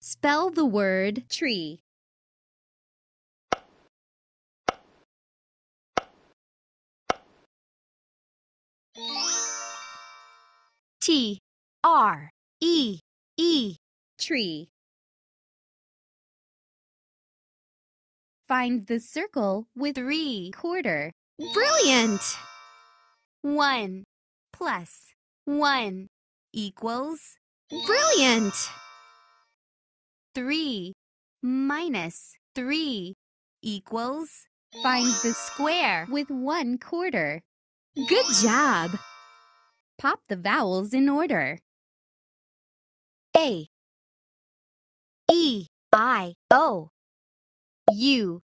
Spell the word tree. T R E E tree. Find the circle with three quarter. Brilliant! One plus one equals Brilliant! Three minus three equals Find the square with one quarter. Good job! Pop the vowels in order. A E I O U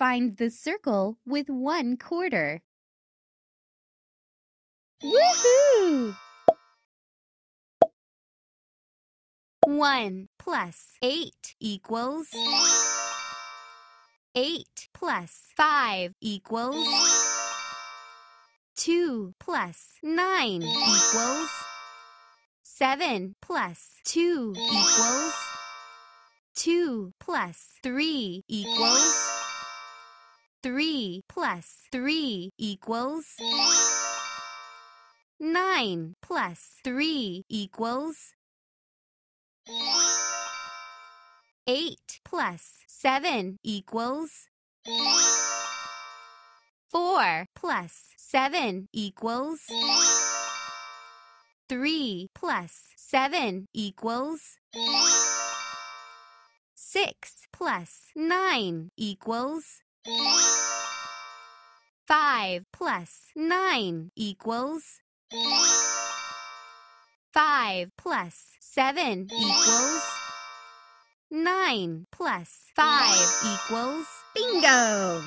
Find the circle with one quarter. Woohoo! One plus eight equals Eight plus five equals Two plus nine equals Seven plus two equals Two plus three equals Three plus three equals Nine plus three equals Eight plus seven equals Four plus seven equals Three plus seven equals Six plus nine equals Five plus nine equals Five plus seven equals Nine plus five equals Bingo!